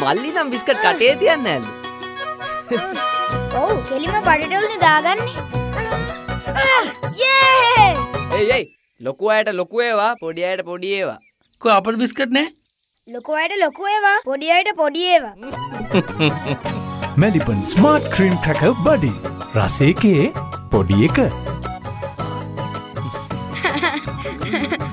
මල්ලි නම් බිස්කට් කටේ තියන්න ඇල්ලු. ඔව් කෙලිම බඩටවුලනේ දාගන්නේ. ඒ ඒයි ලොකු අයට ලොකු ඒවා පොඩි අයට පොඩි ඒවා. කො අපට බිස්කට් නෑ? ලොකු අයට ලොකු ඒවා පොඩි අයට පොඩි ඒවා. මැලිපන් ස්මාර්ට් ක්‍රීම් ක්‍රැක බඩි රසේකයේ පොඩි එක.